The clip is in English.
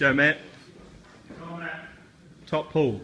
Let's go, Matt. Top pull.